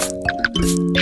you